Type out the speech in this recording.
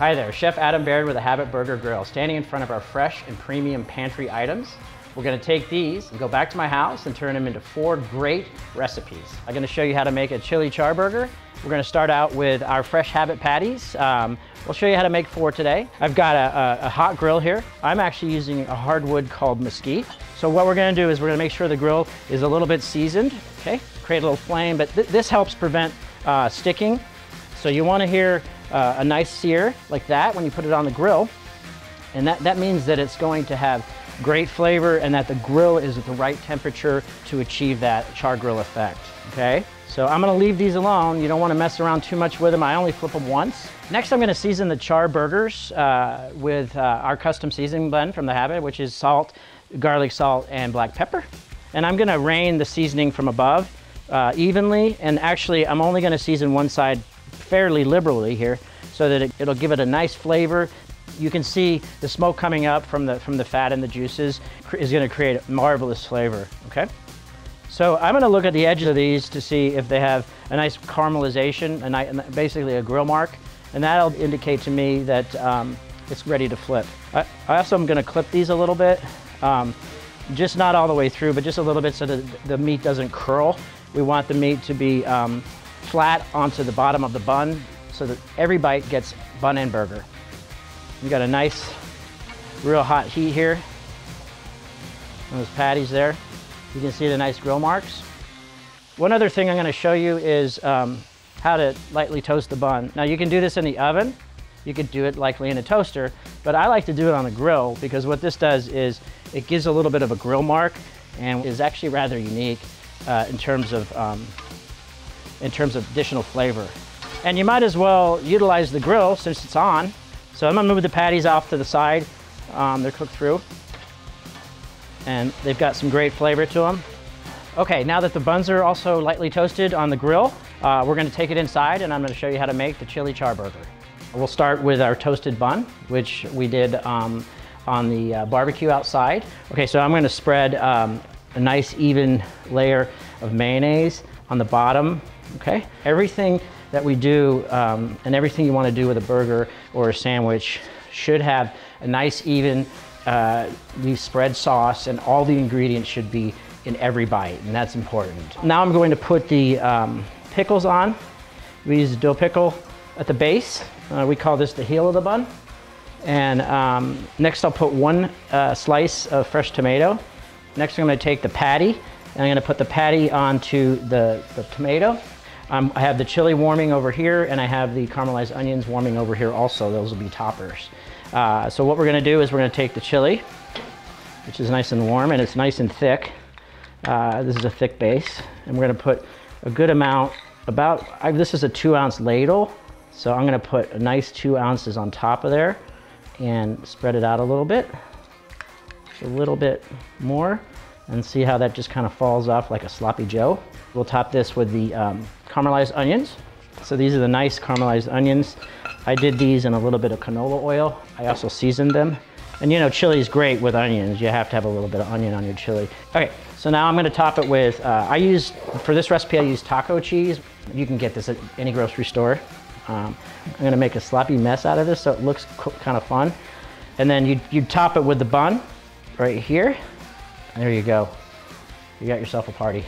Hi there, Chef Adam Baird with the Habit Burger Grill, standing in front of our fresh and premium pantry items. We're gonna take these and go back to my house and turn them into four great recipes. I'm gonna show you how to make a chili char burger. We're gonna start out with our fresh Habit patties. Um, we'll show you how to make four today. I've got a, a, a hot grill here. I'm actually using a hardwood called mesquite. So what we're gonna do is we're gonna make sure the grill is a little bit seasoned, okay? Create a little flame, but th this helps prevent uh, sticking. So you wanna hear uh, a nice sear like that when you put it on the grill. And that, that means that it's going to have great flavor and that the grill is at the right temperature to achieve that char grill effect, okay? So I'm gonna leave these alone. You don't wanna mess around too much with them. I only flip them once. Next, I'm gonna season the char burgers uh, with uh, our custom seasoning blend from The Habit, which is salt, garlic salt, and black pepper. And I'm gonna rain the seasoning from above uh, evenly. And actually, I'm only gonna season one side fairly liberally here so that it, it'll give it a nice flavor you can see the smoke coming up from the, from the fat and the juices is gonna create a marvelous flavor, okay? So I'm gonna look at the edges of these to see if they have a nice caramelization, a basically a grill mark, and that'll indicate to me that um, it's ready to flip. I, I, also am gonna clip these a little bit, um, just not all the way through, but just a little bit so that the meat doesn't curl. We want the meat to be um, flat onto the bottom of the bun so that every bite gets bun and burger. We got a nice, real hot heat here. Those patties there. You can see the nice grill marks. One other thing I'm gonna show you is um, how to lightly toast the bun. Now you can do this in the oven. You could do it likely in a toaster, but I like to do it on the grill because what this does is it gives a little bit of a grill mark and is actually rather unique uh, in terms of um, in terms of additional flavor. And you might as well utilize the grill since it's on so I'm gonna move the patties off to the side. Um, they're cooked through. And they've got some great flavor to them. Okay, now that the buns are also lightly toasted on the grill, uh, we're gonna take it inside and I'm gonna show you how to make the chili char burger. We'll start with our toasted bun, which we did um, on the uh, barbecue outside. Okay, so I'm gonna spread um, a nice even layer of mayonnaise on the bottom, okay? Everything that we do um, and everything you want to do with a burger or a sandwich should have a nice even uh, spread sauce and all the ingredients should be in every bite and that's important. Now I'm going to put the um, pickles on. We use dill pickle at the base. Uh, we call this the heel of the bun. And um, next I'll put one uh, slice of fresh tomato. Next I'm gonna take the patty and I'm gonna put the patty onto the, the tomato. Um, I have the chili warming over here and I have the caramelized onions warming over here also. Those will be toppers. Uh, so what we're gonna do is we're gonna take the chili, which is nice and warm and it's nice and thick. Uh, this is a thick base. And we're gonna put a good amount, about, I, this is a two ounce ladle. So I'm gonna put a nice two ounces on top of there and spread it out a little bit. a little bit more and see how that just kind of falls off like a sloppy joe. We'll top this with the um, caramelized onions. So these are the nice caramelized onions. I did these in a little bit of canola oil. I also seasoned them. And you know, chili is great with onions. You have to have a little bit of onion on your chili. Okay, so now I'm gonna top it with, uh, I use, for this recipe, I use taco cheese. You can get this at any grocery store. Um, I'm gonna make a sloppy mess out of this so it looks kind of fun. And then you, you top it with the bun right here. There you go. You got yourself a party.